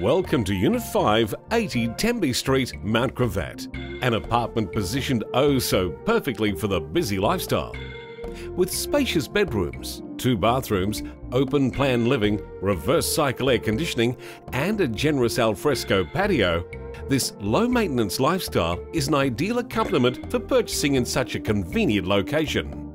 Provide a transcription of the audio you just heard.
Welcome to Unit 5, 80 Tenby Street, Mount Gravatt, an apartment positioned oh so perfectly for the busy lifestyle. With spacious bedrooms, two bathrooms, open plan living, reverse cycle air conditioning, and a generous alfresco patio, this low maintenance lifestyle is an ideal accompaniment for purchasing in such a convenient location.